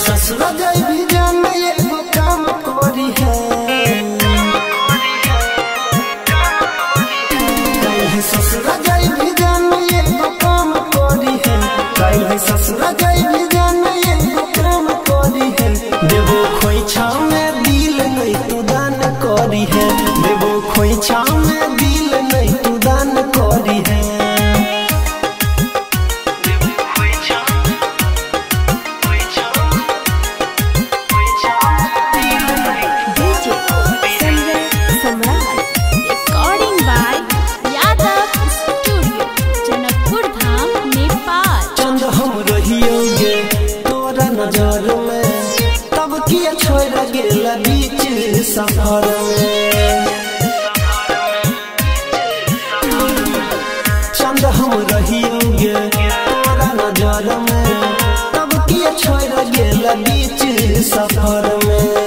さすがで बात। चंद हम रहियोगे, तोरा नज़र में। तब किया छोड़ गेला बीच सफ़र में। चंद हम रहियोगे, तोरा नज़र में। तब किया छोड़ गेला बीच सफ़र में।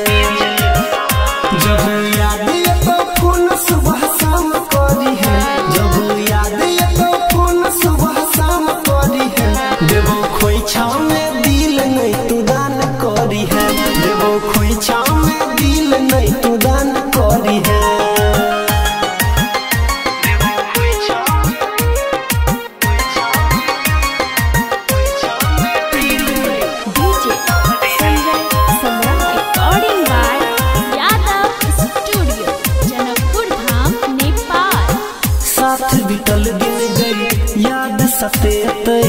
गई याद सतेते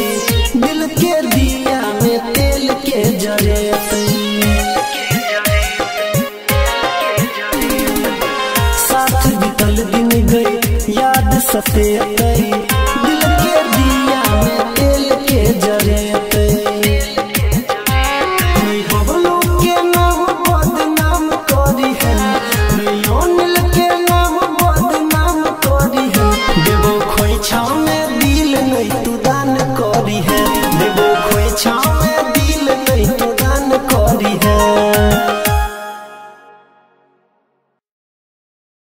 दिल के दिया में तेल के जरेते साथ बीतल दिन गई याद सतेते Oh.